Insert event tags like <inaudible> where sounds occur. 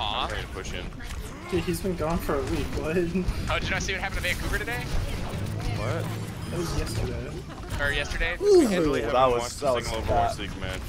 i'm trying to push him. Dude, he's been gone for a week. What? Oh, did you <laughs> not see what happened to Vancouver today? What? That was yesterday. Or yesterday? Ooh, that was that was- a was single bad. League match